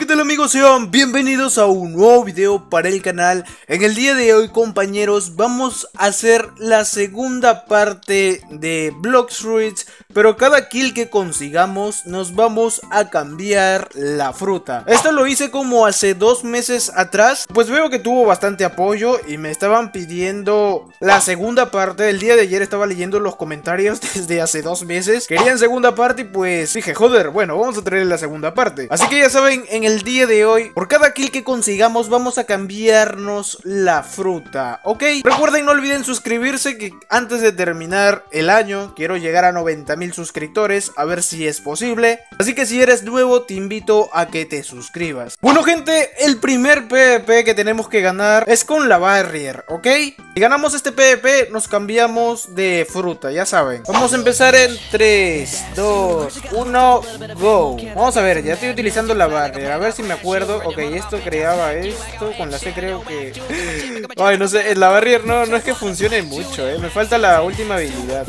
Qué tal amigos, sean bienvenidos a un nuevo video para el canal. En el día de hoy compañeros vamos a hacer la segunda parte de Blox Fruits Pero cada kill que consigamos nos vamos a cambiar la fruta. Esto lo hice como hace dos meses atrás. Pues veo que tuvo bastante apoyo y me estaban pidiendo la segunda parte. El día de ayer estaba leyendo los comentarios desde hace dos meses. Querían segunda parte y pues dije joder, bueno vamos a traer la segunda parte. Así que ya saben en el día de hoy, por cada kill que consigamos vamos a cambiarnos la fruta, ¿ok? Recuerden, no olviden suscribirse que antes de terminar el año quiero llegar a 90 mil suscriptores, a ver si es posible. Así que si eres nuevo te invito a que te suscribas. Bueno gente, el primer PvP que tenemos que ganar es con la barrier, ¿ok? Si ganamos este PvP nos cambiamos de fruta, ya saben. Vamos a empezar en 3, 2, 1, go. Vamos a ver, ya estoy utilizando la barrier, ver si me acuerdo. Ok, esto creaba esto. Con la C creo que... Ay, no sé, la barrier no, no es que funcione mucho, eh. Me falta la última habilidad.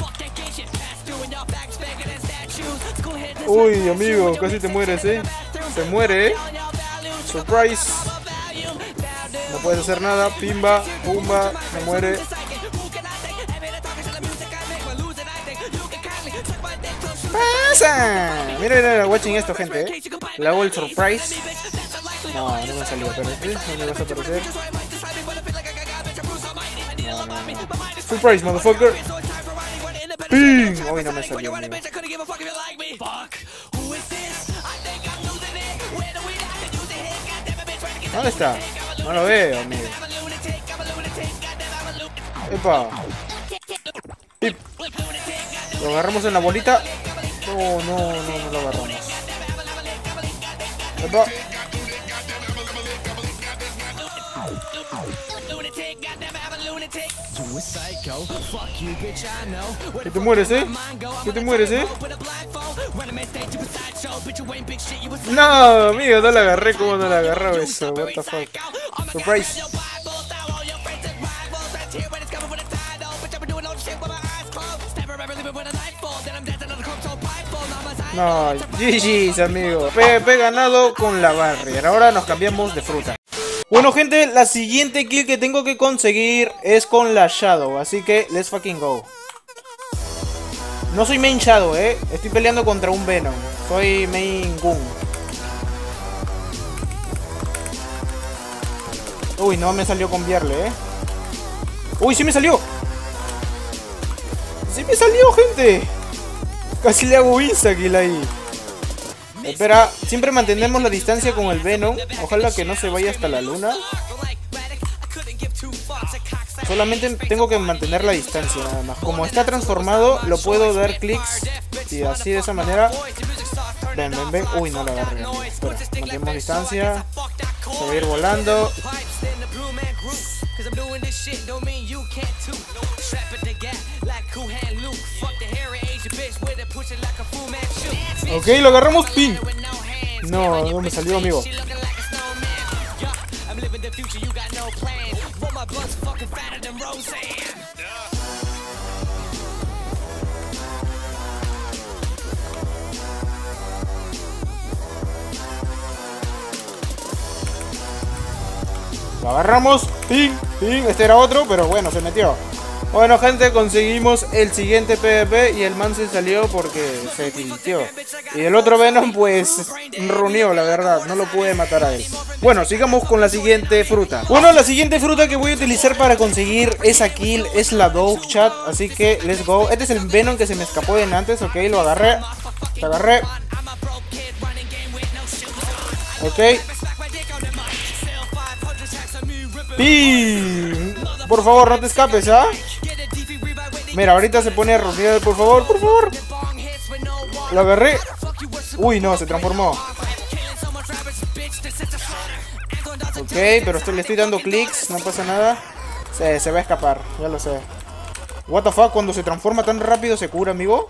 Uy, amigo, casi te mueres, eh. Se muere, eh. Surprise. No puedes hacer nada. Pimba, pumba, me muere. Pasa? Mira, mira, watching esto, gente. ¿eh? Le hago el surprise. No, no me salió, pero ¿eh? me vas a aparecer? No, no, no. Surprise, motherfucker. ¡Ping! Uy, no me salió, amigo. ¿Dónde está? No lo veo, amigo. Epa. Pip. Lo agarramos en la bolita. No, no, no, no lo agarramos. Epa. ¿Qué te mueres, eh? ¿Qué te mueres, eh? No, amigo, no la agarré. ¿Cómo no la agarré eso? What the fuck? Surprise. No, GG's amigo. PvP ganado con la barrier. Ahora nos cambiamos de fruta. Bueno gente, la siguiente kill que tengo que conseguir es con la Shadow. Así que let's fucking go. No soy main Shadow, eh. Estoy peleando contra un Venom. Soy main Goon. Uy, no me salió conviarle, eh. Uy, sí me salió. Sí me salió, gente. Casi le hago insta-kill ahí. Espera, siempre mantenemos la distancia con el Venom. Ojalá que no se vaya hasta la luna. Solamente tengo que mantener la distancia nada más. Como está transformado, lo puedo dar clics. Y así de esa manera. Ven, ven, ven. Uy, no la agarré. Espera, mantenemos distancia. Se va a ir volando. Ok, lo agarramos pin. No, no me salió, amigo. Lo agarramos. Ping, ping. Este era otro, pero bueno, se metió. Bueno gente, conseguimos el siguiente PvP y el man se salió porque se tilteó. Y el otro Venom pues runió, la verdad, no lo pude matar a él. Bueno, sigamos con la siguiente fruta. Bueno, la siguiente fruta que voy a utilizar para conseguir esa kill es la Dog Chat, así que let's go. Este es el Venom que se me escapó de antes, ok, lo agarré. Lo agarré. Ok. ¡Pim! Por favor, no te escapes, ¿ah? Mira, ahorita se pone rociar, por favor, por favor. Lo agarré. Uy, no, se transformó. Ok, pero le estoy dando clics, no pasa nada. Se, se va a escapar, ya lo sé. What the fuck, cuando se transforma tan rápido se cura, amigo.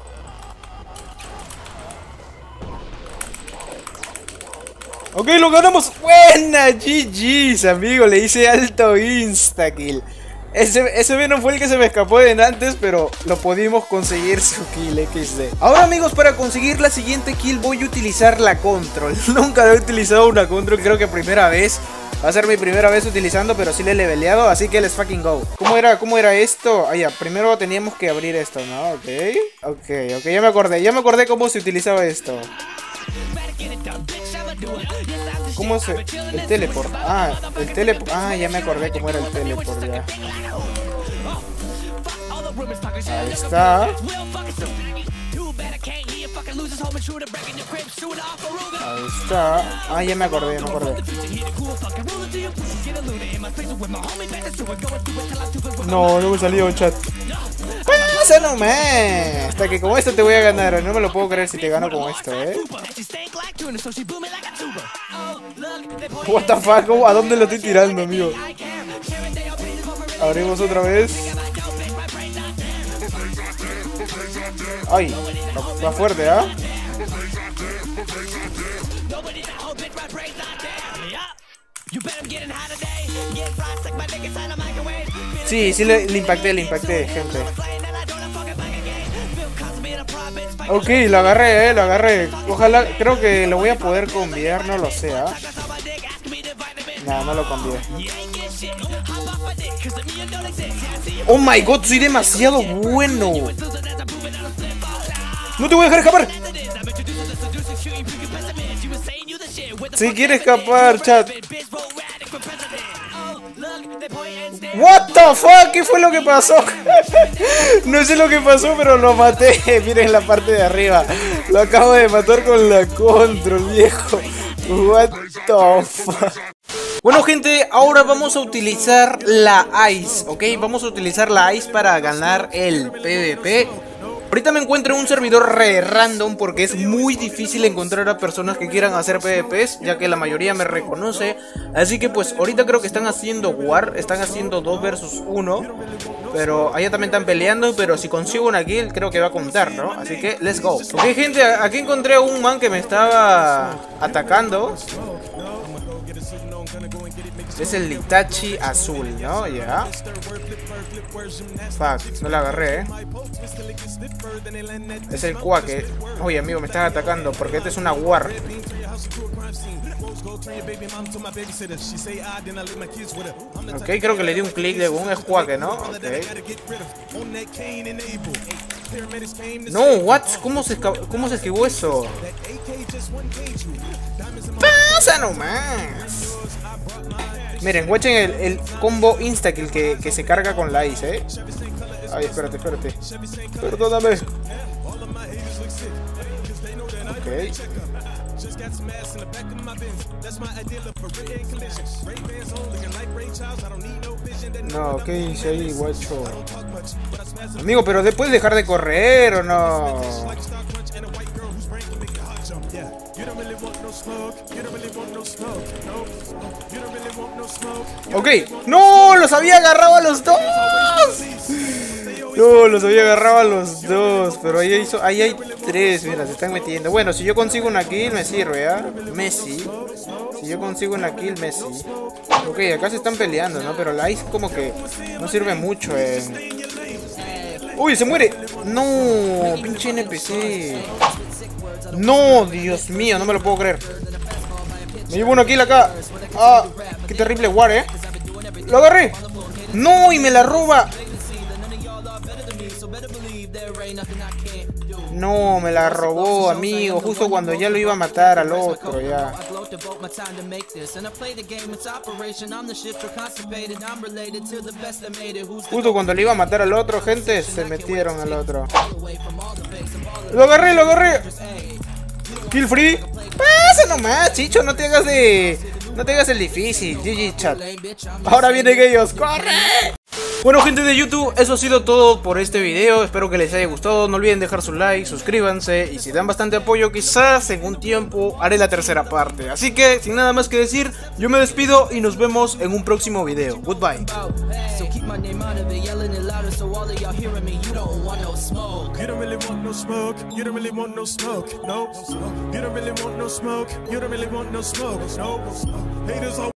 Ok, lo ganamos. Buena, GG's, amigo. Le hice alto insta kill. Ese, ese Venom fue el que se me escapó de antes, pero lo pudimos conseguir su kill XD. Ahora amigos, para conseguir la siguiente kill voy a utilizar la control. Nunca he utilizado una control, creo que primera vez. Va a ser mi primera vez utilizando, pero sí le he leveleado, así que let's fucking go. ¿Cómo era, cómo era esto? Ah, ya, primero teníamos que abrir esto, ¿no? Ok, ok, ok, ya me acordé, ya me acordé cómo se utilizaba esto. ¿Cómo se...? El teleport. Ah, el teleport. Ah, ya me acordé cómo era el teleport. Ahí está. Ahí está. Ah, ya me acordé, ya me acordé. No, no me salió chat. ¡Pasa no me! Hasta que como esto te voy a ganar. No me lo puedo creer si te gano como esto, eh. What the fuck, ¿a dónde lo estoy tirando, amigo? Abrimos otra vez. Ay, va fuerte, ¿ah? Sí, sí le, le impacté, le impacté, gente. Ok, lo agarré, eh, lo agarré. Ojalá, creo que lo voy a poder cambiar, no lo sé, ¿ah? No, no lo cambié. Oh my god, soy demasiado bueno. No te voy a dejar escapar. Si quiere escapar, chat. What the fuck, ¿qué fue lo que pasó? no sé lo que pasó, pero lo maté. Miren la parte de arriba. Lo acabo de matar con la control, viejo. What the fuck. Bueno gente, ahora vamos a utilizar la ICE, ¿ok? Vamos a utilizar la ICE para ganar el PvP Ahorita me encuentro en un servidor re random porque es muy difícil encontrar a personas que quieran hacer PvPs, ya que la mayoría me reconoce. Así que pues ahorita creo que están haciendo War, están haciendo 2 versus 1. Pero allá también están peleando, pero si consigo una kill creo que va a contar, ¿no? Así que let's go. Ok gente, aquí encontré a un man que me estaba atacando. Es el Itachi azul, ¿no? Ya. Fuck, no la agarré, ¿eh? Es el Quake. Oye, amigo, me están atacando porque este es una War. Ok, creo que le di un clic de un Quake, ¿no? Ok. No, what? ¿Cómo se, ¿Cómo se esquivó eso? ¡Pasa nomás! Miren, watchen el, el combo insta-kill que, que, se carga con la ice, ¿eh? Ay, espérate, espérate. Perdóname. Ok. No, ¿qué hice ahí, guacho? Amigo, pero después dejar de correr o no? Ok, no, los había agarrado a los dos. No, los había agarrado a los dos. Pero ahí hay, tres, mira, se están metiendo. Bueno, si yo consigo una kill, me sirve, ¿ah? Messi. Si yo consigo una kill, Messi. Ok, acá se están peleando, ¿no? Pero la ice como que no sirve mucho, eh. ¡Uy, se muere! No, pinche NPC. No, Dios mío, no me lo puedo creer. Me llevo uno kill acá. Ah, qué terrible war, eh. Lo agarré. No, y me la roba. No, me la robó, amigo, justo cuando ya lo iba a matar al otro, ya. Justo cuando le iba a matar al otro, gente, se metieron al otro. Lo agarré, lo agarré. Kill free. Pasa nomás, chicho, no te hagas de... No te hagas el difícil, GG chat. Ahora vienen ellos, ¡corre! Bueno gente de YouTube, eso ha sido todo por este video, espero que les haya gustado, no olviden dejar su like, suscríbanse. Y si dan bastante apoyo quizás en un tiempo haré la tercera parte. Así que sin nada más que decir, yo me despido y nos vemos en un próximo video. Goodbye.